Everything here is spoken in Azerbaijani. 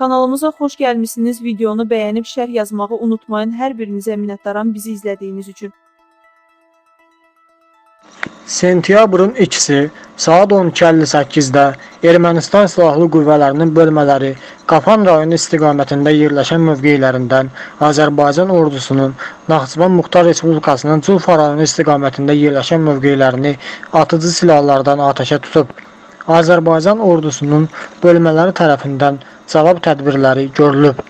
Kanalımıza xoş gəlmisiniz. Videonu bəyənib şərh yazmağı unutmayın. Hər birinizə minnətdaram bizi izlədiyiniz üçün. Sentyabrın 2-si saat 12:58-də Ermənistan silahlı qüvvələrinin bölmələri Qafan rayonu istiqamətində yerləşən mövqelərindən Azərbaycan ordusunun Naxçıvan Muxtar Respublikasının Culfa rayonu istiqamətində yerləşən mövqelərini atıcı silahlardan atəşə tutub. Azərbaycan ordusunun bölmələri tərəfindən cavab tədbirləri görülüb.